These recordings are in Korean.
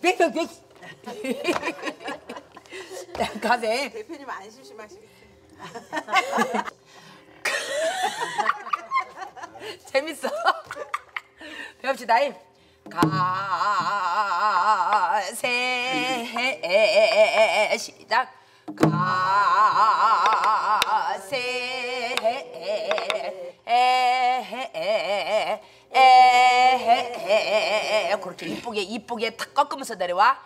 빽빽빽. 가세. 대표님 안 심심하시겠어요? 재밌어. 배웁시다. 가세 시작. 가세 에 그렇게 이쁘게 이쁘게 탁 꺾으면서 내려와.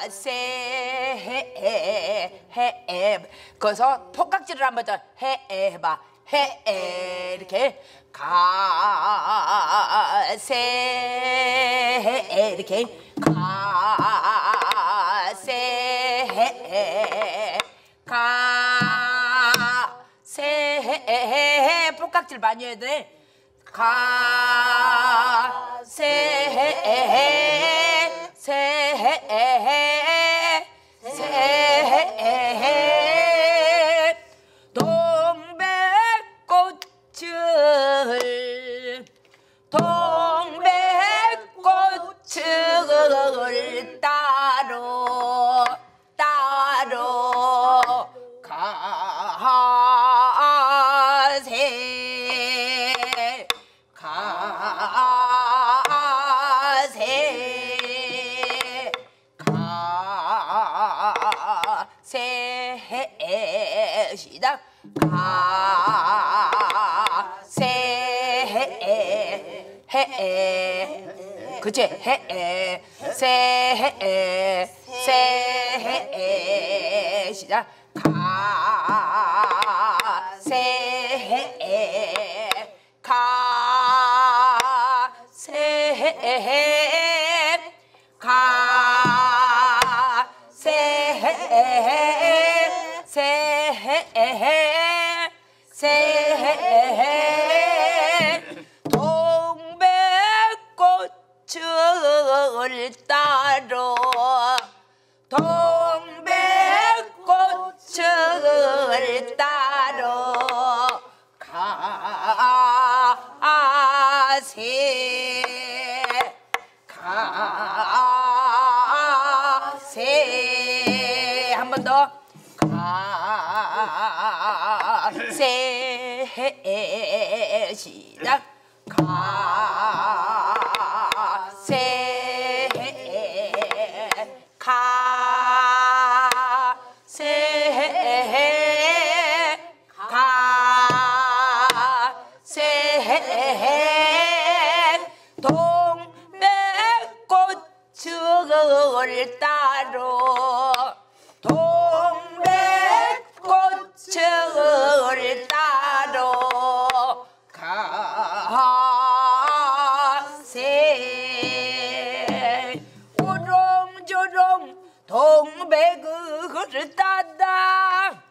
가세 해 거기서 폭각질을 한번 더해 해봐. 해 이렇게. 가세 이렇게. 가세 가세 폭각질 많이 해야 돼. 가세 세 그치? 해세세 시작. 가세 가세 가세 동백을 따다.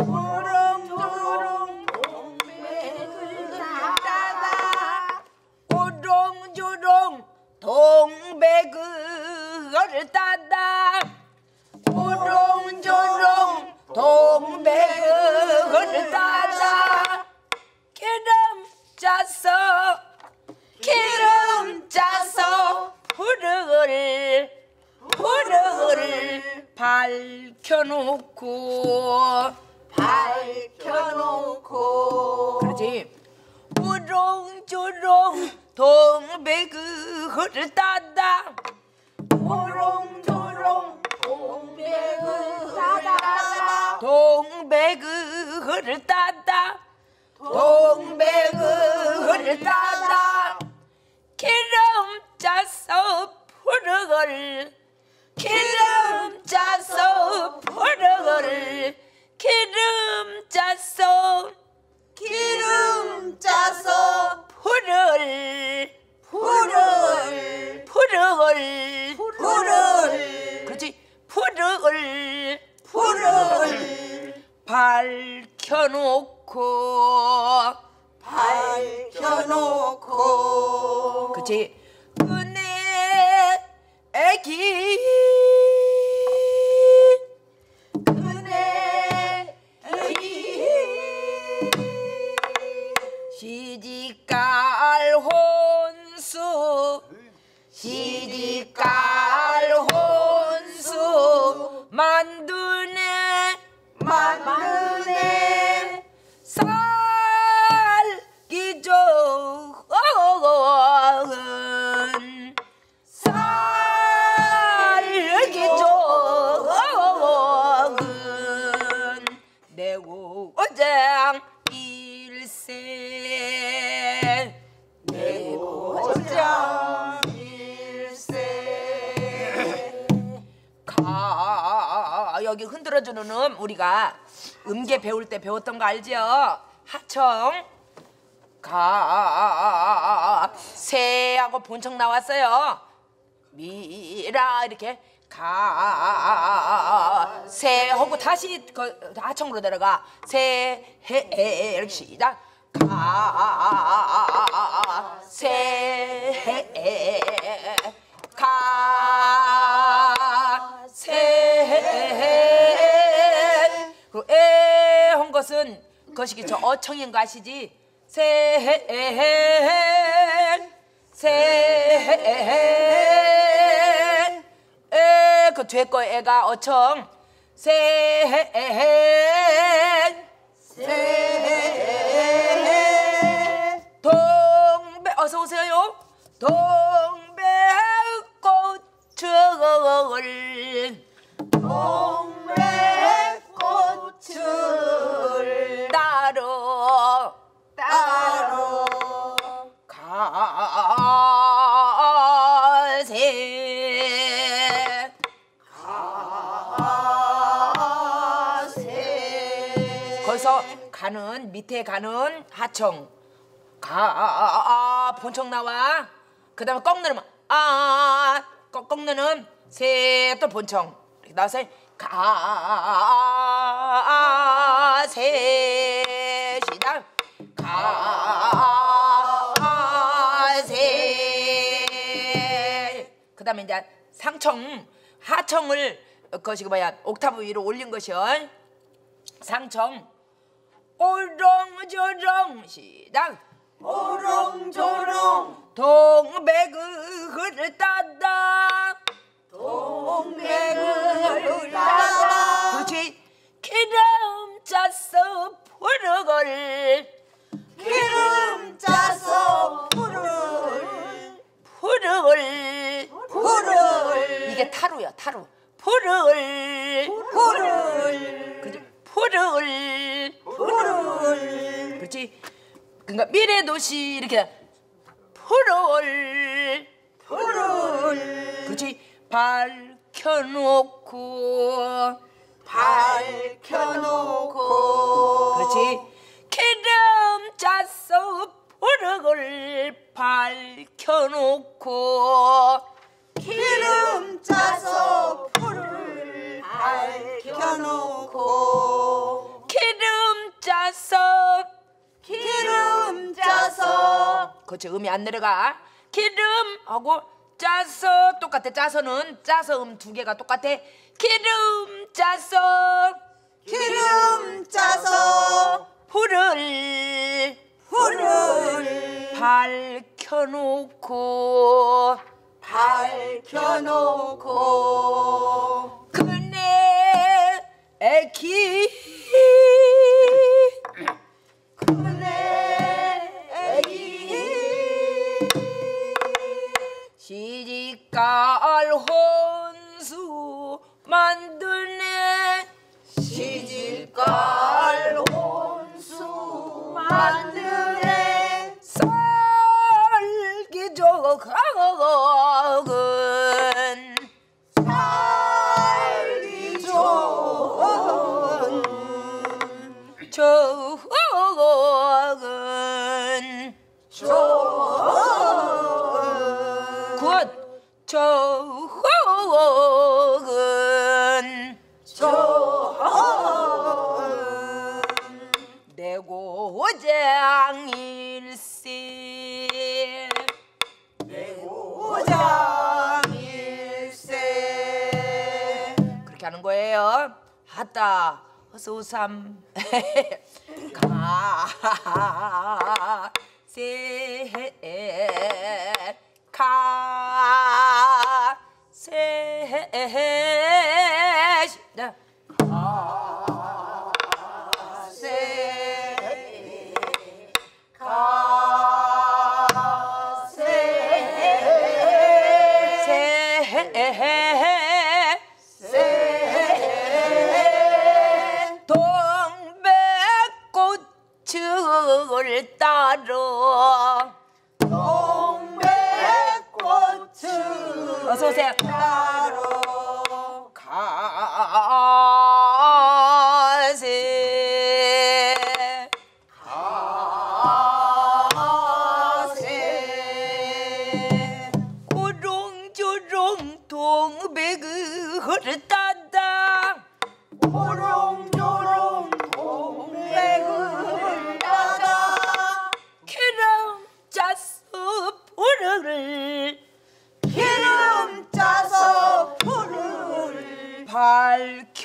우렁조렁 동백을 따다. 우렁조렁 동백을 따다 우렁조렁 동백을 따다. 기름 짜서 기름 짜서 불을 불을 밝혀놓고. 밝혀놓고. 그렇지. 우렁조렁 동백을 따다. 우렁조렁 동백을 따다. 동백을 따다. 동백을 따다. 기름 짜서 불을 기름 짜 여기 흔들어주는 음 우리가 음계 배울 때 배웠던 거 알죠? 하청 가 세하고 본청 나왔어요. 미라 이렇게 가 세하고 다시 그 하청으로 내려가 세해 이렇게 시작 가 세해 가 세해 그리고 에한 것은 그것이 저 어청인 거 아시지? 세해 세해 에그 뒤에 거 애가 어청 세해 동배 어서 오세요. 동백꽃을 동백꽃을 따로 따로 가세. 가세. 거기서 가는 밑에 가는 하청. 가 본청 나와. 그 다음에 꺾는 아 꺾- 꺾는 세또 본청 나와서 가세 시작 가세. 그 다음에 이제 상청 하청을 그것이 뭐야 옥타브 위로 올린 것이요 상청. 오롱조롱 시작 오롱조롱. 동백을 따다 동백을 따라 그렇지. 기름 짜서 푸르걸. 기름 짜서 불을 푸르걸. 불을 이게 타루야 타루. 푸르걸. 불을 그렇지? 푸르걸. 불을 그렇지. 그러니까 미래 도시 이렇게. 푸르걸. 불을 그렇지 밝혀놓고 밝혀놓고. 그렇지. 기름 짜서 부르을 밝혀놓고 기름 짜서 불을 밝혀놓고. 기름 짜서 기름 짜서. 그렇지. 음이 안 내려가. 기름하고 짜서 똑같아. 짜서는 짜서 음 두 개가 똑같아. 기름 짜서. 기름 짜서. 불을 불을 밝혀놓고. 밝혀놓고. 그 허소삼. 가세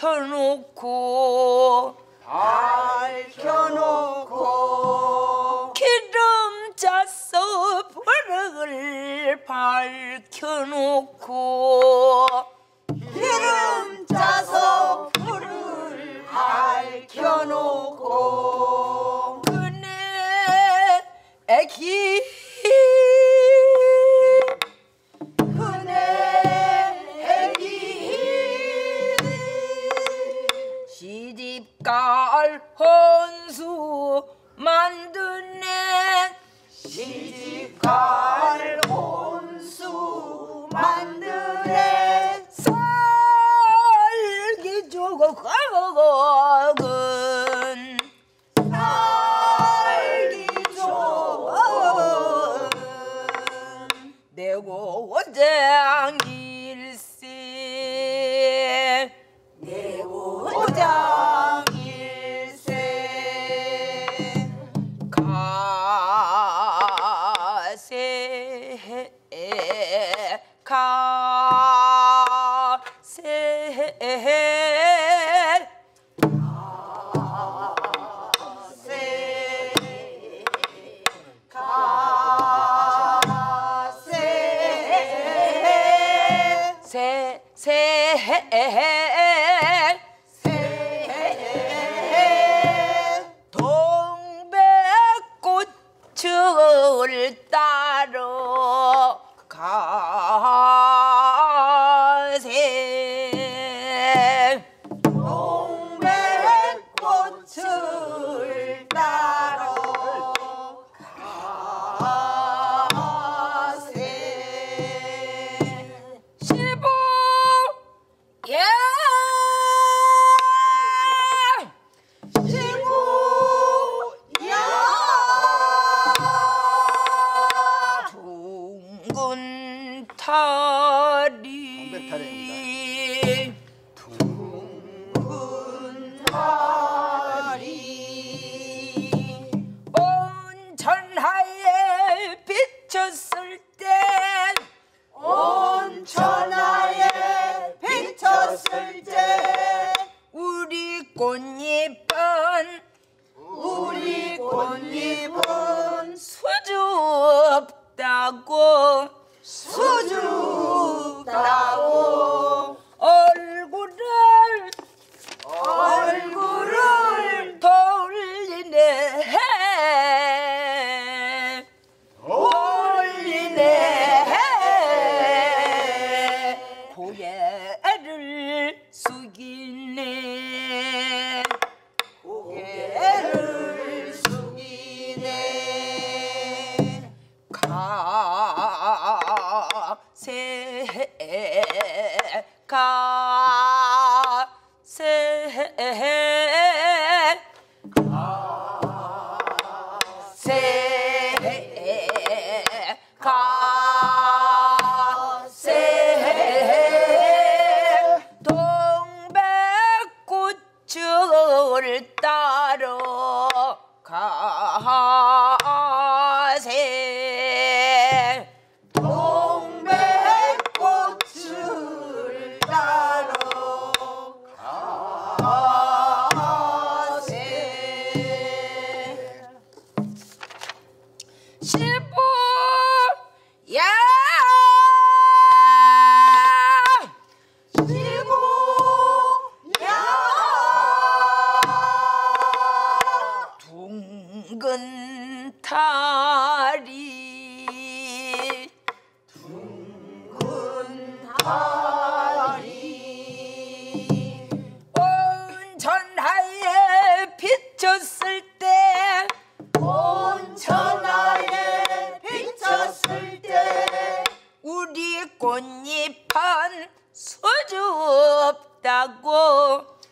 밝혀놓고 밝혀놓고 기름 짜서 버릇을 밝혀놓고. 기름 짜서 불을 밝혀놓고. 그네 애기 깔 혼수 만드네. 시집갈 혼수 만든 애 살기 좋고 가고 hit Oh.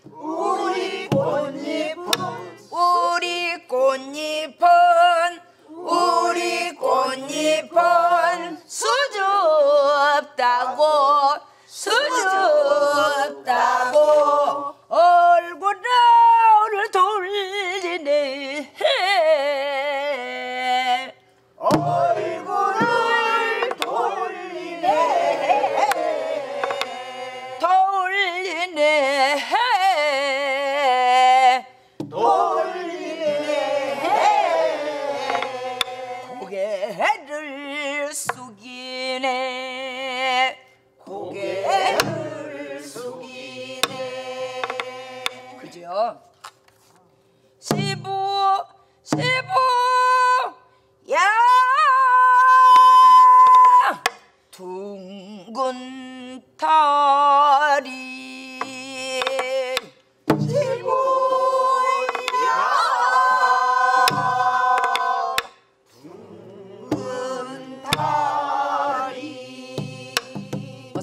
우리 꽃잎은 우리 꽃잎은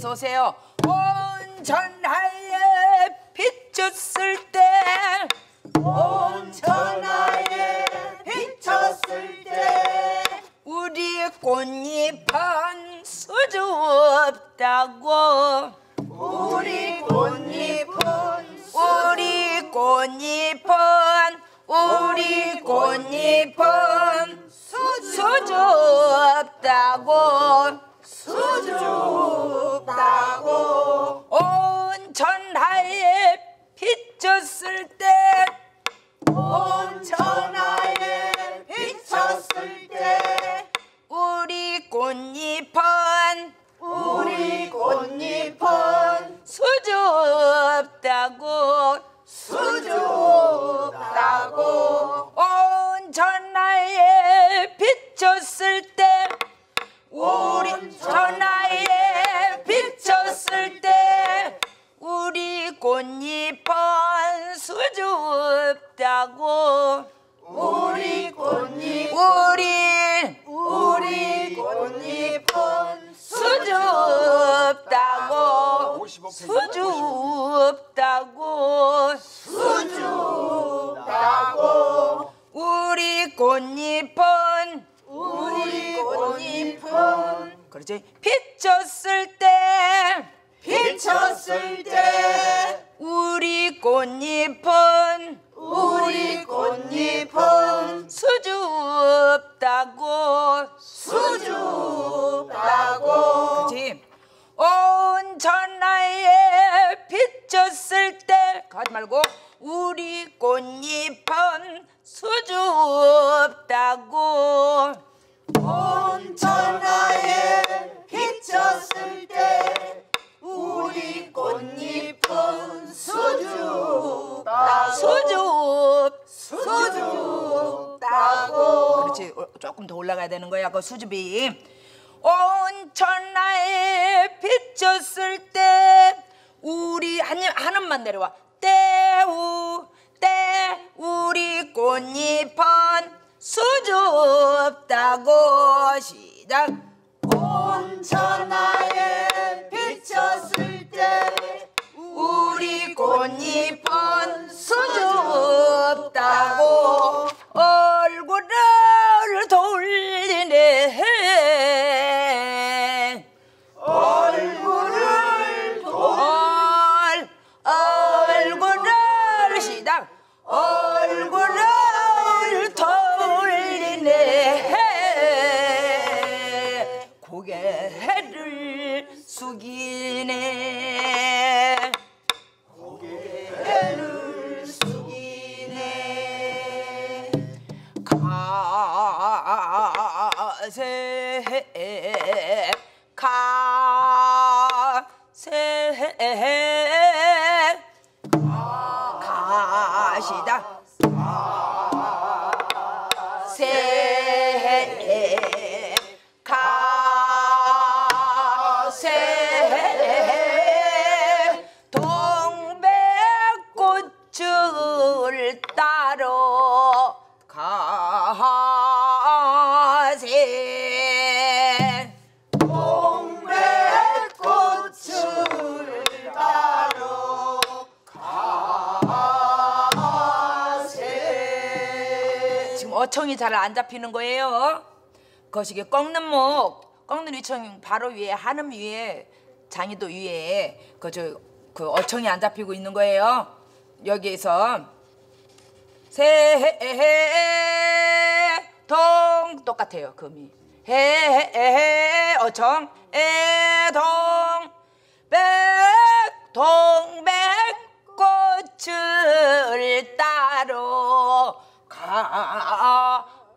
어서 오세요. 온전하에 비쳤을 때 온 천하에 비쳤을 때 우리 꽃잎은 수주 없다고 우리 없다고. 수줍다고. 온 천하에 비쳤을 때 우리 온 천하에 비쳤을 때 우리 꽃잎은 수주 없다고. 우리 꽃잎 우리 수주 없다고. 수줍다고. 우리 꽃잎은 우리 꽃잎은 그렇지. 비쳤을 때 비쳤을 때 우리 꽃잎은 우리 꽃잎은 수주 없다고. 수줍다고. 그렇지 온 천하에 비쳤을 때 가지 말고 우리 꽃잎은 수주 없다고. 온 천하에 비쳤을 때 우리 꽃잎은 수줍다고. 수주 수줍다고. 그렇지 어, 조금 더 올라가야 되는 거야 그 수줍이 온 천하에 비쳤을 때 우리 한, 한음만 내려와. 때우 때 우리 꽃잎은 수줍다고 시작. 온 천하에 비쳤을 때 우리 꽃잎은 수줍다고 어청이 잘 안 잡히는 거예요. 거시기 꺾는 목, 꺾는 위청 바로 위에 한음 위에 장이도 위에 그저 그 어청이 안 잡히고 있는 거예요. 여기에서 세동 똑같아요. 금이 해해 어청 에동 백동 백꽃을 따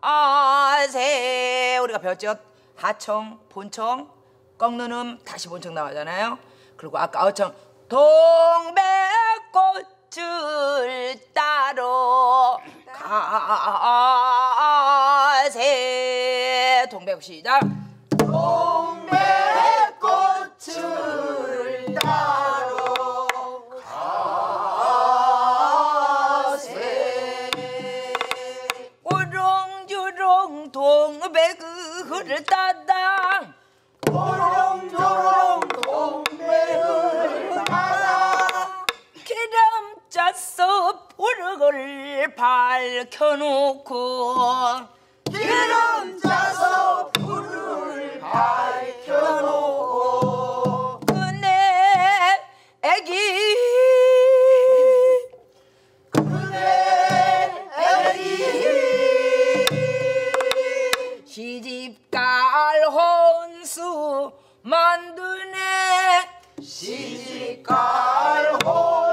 아아아아아세 우리가 배웠죠? 하청, 본청, 꺾는 음 다시 본청 나오잖아요. 그리고 아까 어청 동백꽃을 따로 가세 동백 시작 동백꽃을 동백을 따당 조롱조롱 동백을 따당 기름 짜서 부르을 밝혀놓고. 기름 짜서 불을 밝혀놓고. 그네 애기 じじ干、帰。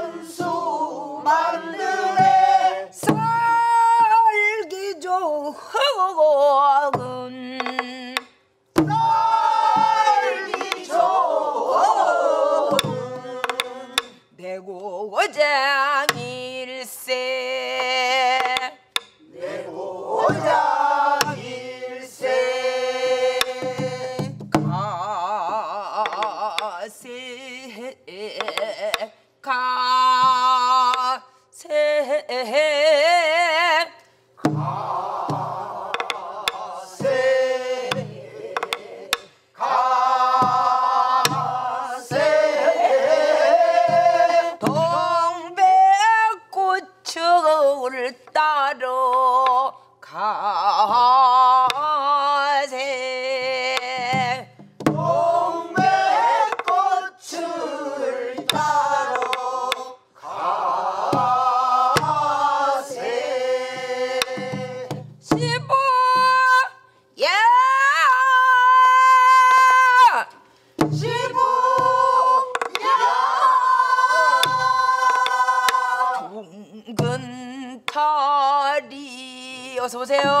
어서 오세요.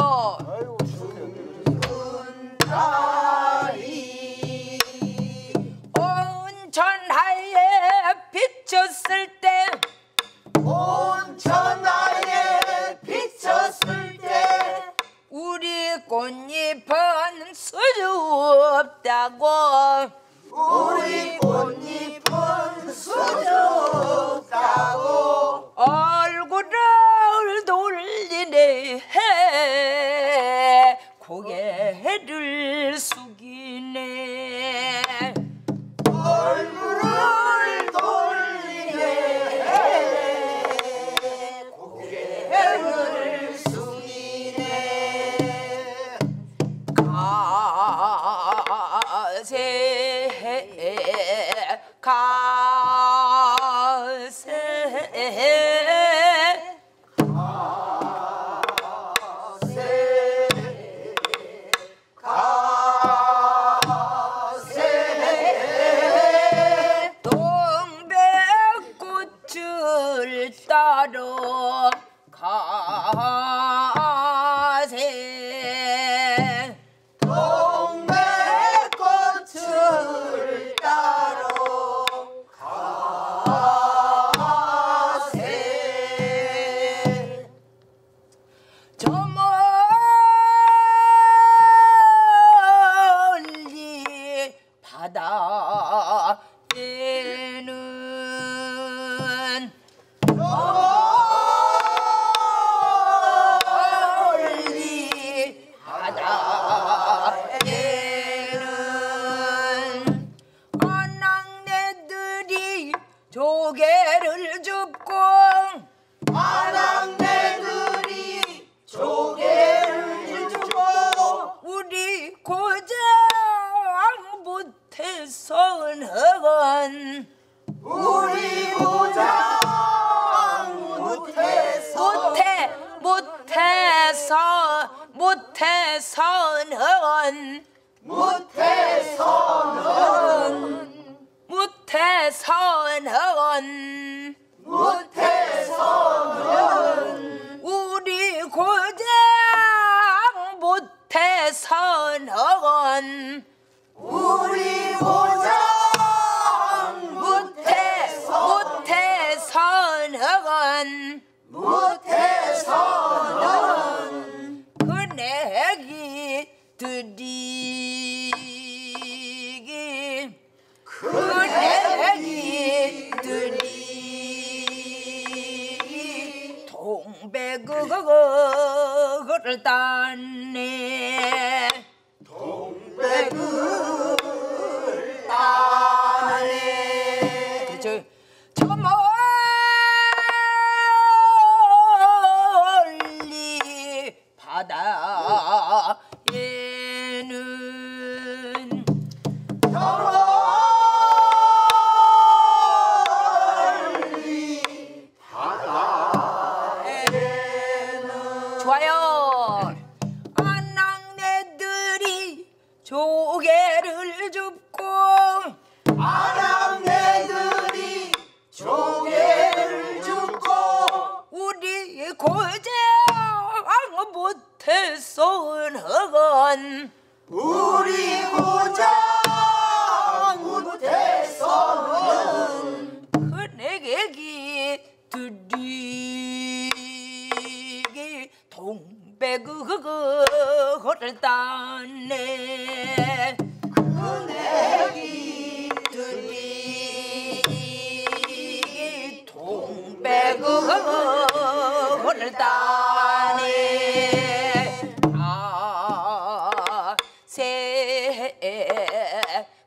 eh, eh, eh. 고장 못해서는 우리 고장 못해서 못해 못해서 못해서는 못해서는 못해서는 원어원. 우리 고장 무태선 무태선어원. 무태선어원. 그내기 드리기 그내기 드리기 동백그거를 그, 딴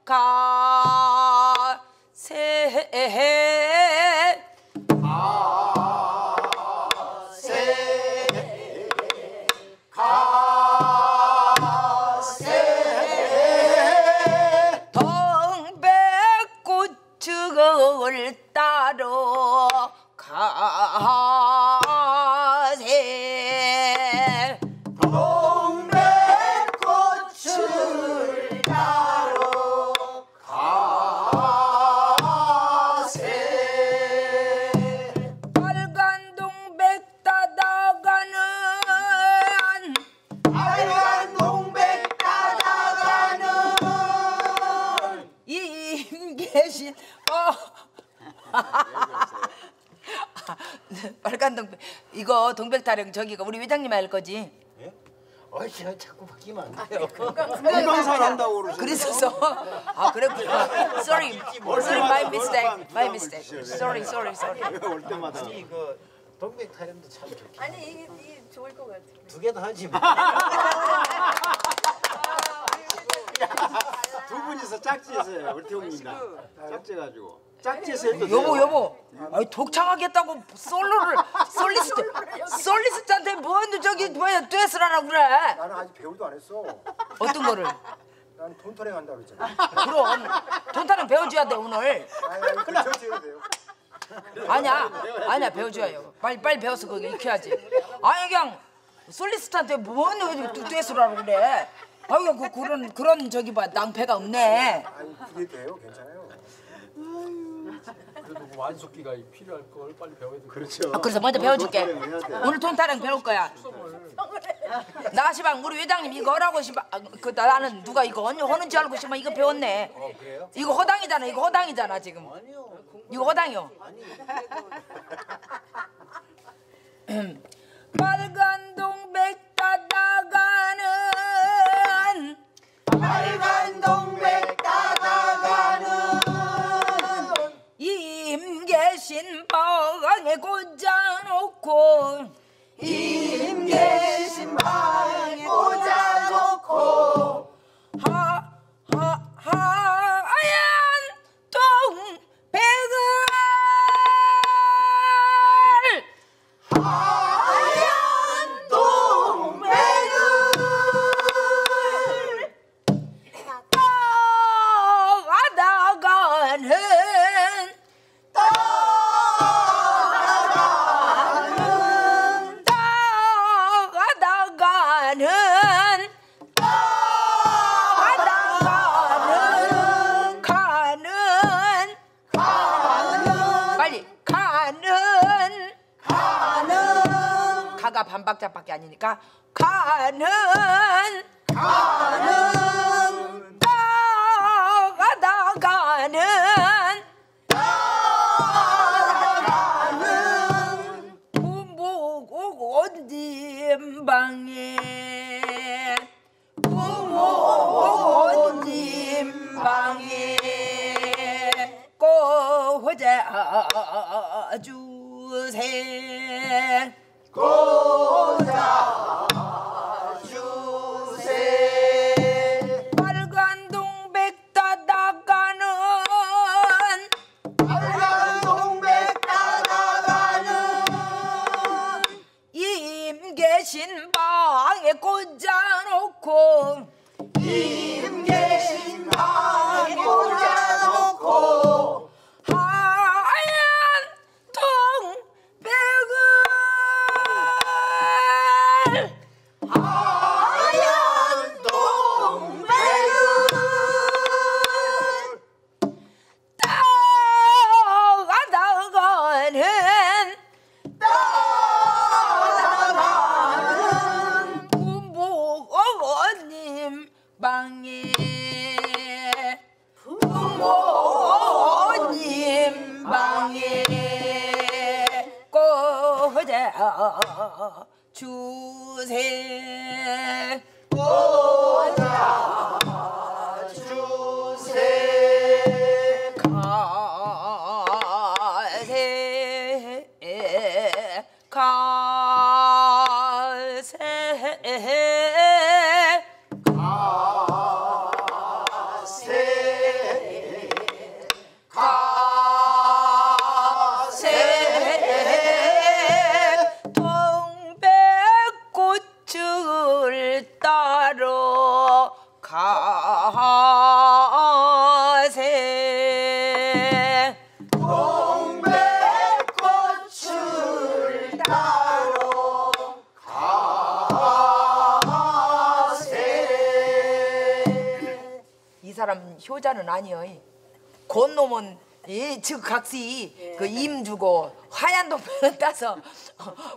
가새 이거 타령 저기가 우리 회장님 알 거지? 예? 어이 그냥 자꾸 바뀌면 안 돼요. 일방산 한다고 그러죠. 그랬었어. 아 그랬구나. Sorry, sorry, my mistake, my mistake. Sorry, sorry, sorry. 올 때마다 아니 그 동백 타령도 참 좋긴. 아니 이게, 이게 좋을 것 같아. 두 개 다 하지 뭐. 두 분이서 짝지에서요. 우리 태웅입니다. 짝지가지고 짝지에서 해도 여보. 여보, 아이 독창하겠다고 솔로를 솔리스트 솔리스트한테 뭔 저기 뭐야 듀엣을 하라고 그래? 나는 아직 배우도 안 했어. 어떤 거를? 난 돈터링 한다고 그랬잖아. 그럼 돈타령 배워줘야 돼 오늘. 아니, 아니, 해도 돼요. 아니야, 아니야 배워줘요. 빨리 빨리 배워서 그거 익혀야지. 아니 그냥 솔리스트한테 뭔 듀엣을 하라고 그래? 아유 그 그런 그런 저기 봐 낭패가 없네. 아니, 그게 돼요. 괜찮아요. 그래도 그 완숙기가 필요할 걸 빨리 배워야 돼. 그렇죠. 아, 그래서 먼저 배워줄게. 돈타령 해야 돼. 오늘 돈타령 배울 거야. 나 시방 우리 회장님 이거 하라고 시방 아, 그 나는 누가 이거 언니 하는지 알고 시방 이거 배웠네. 이거 허당이잖아. 이거 허당이잖아 지금. 아니요. 이거 허당이요. 빨간 동백 따다가는 꽂 온 방에 부모님 방에 꽂아 주세 꽂 사람 효자는 아니여. 곤 놈은 이 즉각시 그임 주고 하얀 동백은 따서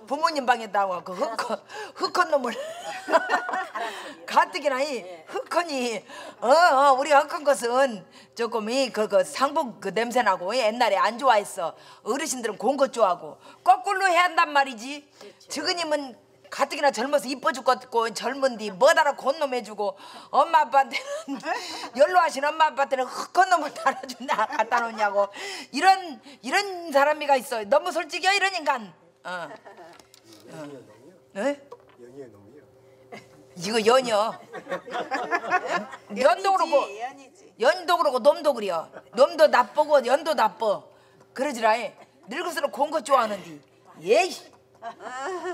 부모님 방에다가 그 흑헌 흑헌 놈을. 가뜩이나 이 흑헌이 어, 어 우리가 흑헌 것은 조금 이그 그 상복 그 냄새 나고 옛날에 안 좋아했어. 어르신들은 곤것 좋아하고. 거꾸로 해야 한단 말이지. 즉은님은 가뜩이나 젊어서 이뻐 죽겠고 젊은디 뭐다라 곤놈 해주고 엄마 아빠한테는 연로하신 엄마 아빠한테는 흑헌 놈을 달아준다 갖다 놓냐고 이런 이런 사람이가 있어 너무 솔직해 이런 인간 어. 어. 에? 연희의 놈이요. 이거 연여 연도 연이지. 연도 그렇고 놈도 그려 놈도 나쁘고 연도 나빠 그러지라 해 늙을수록 곤 것 좋아하는디 예이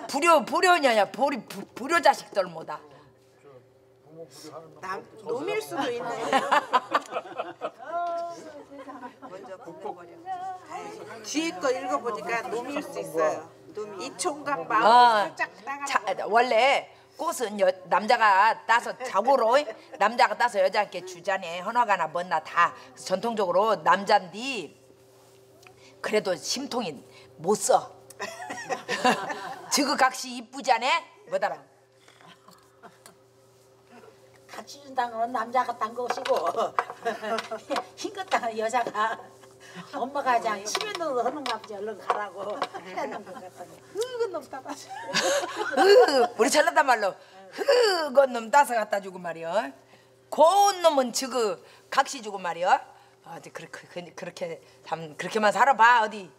불효 불효냐야 불이 부- 불효 자식들 뭐다 남 놈일 수도 있는데. 먼저 보내버려. 뒤에 거 읽어보니까 놈일 수 있어요. 놈이 이 총각 마음 어, 살짝 따가. 자, 원래 꽃은 여, 남자가 따서 자고로 남자가 따서 여자한테 주자네 헌화가나 뭐나 다 전통적으로 남잔디 그래도 심통이 못 써. 지그각시 이쁘자네 뭐다라? 같이 준다는 건 남자가 딴 것이고 흰것 딴건 여자가 엄마가 그냥 치면도 하는 거 아버지 얼른 가라고. 해놓은 것 같다고 흑은 놈 따다시 으, 우리 잘났단 말로. 흑은 놈 따서 갖다 주고 말이야 고운 놈은 지그 각시 주고 말이야 어디 그렇게 그, 그렇게 참 그렇게만 살아봐 어디